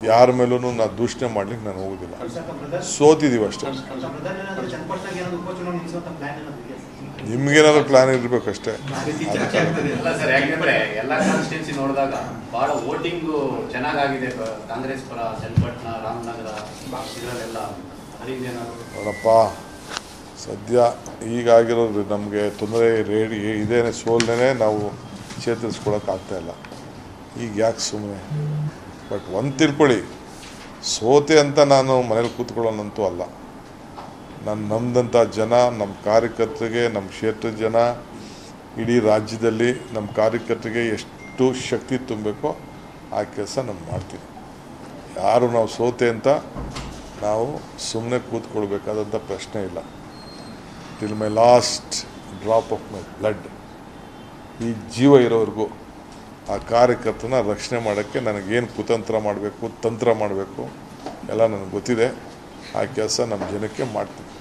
ಯಾರ ಮೇಲೂ ನಾನು ದೂಷಣೆ ಮಾಡ್ಲಿಕ್ಕೆ ನಾನು ಹೋಗುದಿಲ್ಲ. ಸೋತಿದ್ದೀವಿ ಅಷ್ಟೇ. ನಿಮ್ಗೇನಾದ್ರು ಪ್ಲಾನ್ ಇರ್ಬೇಕು ಅಷ್ಟೇ ನೋಡಿದಾಗ ಬಹಳ ವೋಟಿಂಗ್ ಚೆನ್ನಾಗಾಗಿದೆ ಕಾಂಗ್ರೆಸ್ ಪರ ಚನ್ನಪಟ್ಟಣ ರಾಮನಗರ ನೋಡಪ್ಪ ಸದ್ಯ ಈಗಾಗಿರೋದು ನಮಗೆ ತೊಂದರೆ ರೇಡಿ ಇದೇನೆ ಸೋಲ್ನೇ ನಾವು ಚೇತರಿಸ್ಕೊಳಕ್ಕೆ ಆಗ್ತಾ ಇಲ್ಲ. ಈಗ ಯಾಕೆ ಸುಮ್ಮನೆ ಬಟ್ ಒಂದು ತಿಳ್ಕೊಳ್ಳಿ, ಸೋತೆ ಅಂತ ನಾನು ಮನೇಲಿ ಕೂತ್ಕೊಳ್ಳೋನಂತೂ ಅಲ್ಲ. ನಾನು ನಮ್ದಂಥ ಜನ ನಮ್ಮ ಕಾರ್ಯಕರ್ತರಿಗೆ ನಮ್ಮ ಕ್ಷೇತ್ರದ ಜನ, ಇಡೀ ರಾಜ್ಯದಲ್ಲಿ ನಮ್ಮ ಕಾರ್ಯಕರ್ತರಿಗೆ ಎಷ್ಟು ಶಕ್ತಿ ತುಂಬಬೇಕೋ ಆ ಕೆಲಸ ನಾನು ಮಾಡ್ತೀನಿ. ಯಾರು ನಾವು ಸೋತೆ ಅಂತ ನಾವು ಸುಮ್ಮನೆ ಕೂತ್ಕೊಳ್ಬೇಕಾದಂಥ ಪ್ರಶ್ನೆ ಇಲ್ಲ. Till my last drop of my blood ಈ ಜೀವ ಇರೋವರೆಗೂ ಆ ಕಾರ್ಯಕರ್ತನ ರಕ್ಷಣೆ ಮಾಡೋಕ್ಕೆ ನನಗೇನು ಕುತಂತ್ರ ಮಾಡಬೇಕು, ತಂತ್ರ ಮಾಡಬೇಕು, ಎಲ್ಲ ನನಗೆ ಗೊತ್ತಿದೆ. ಆ ಕೆಲಸ ನಮ್ಮ ಜನಕ್ಕೆ ಮಾಡ್ತೀನಿ.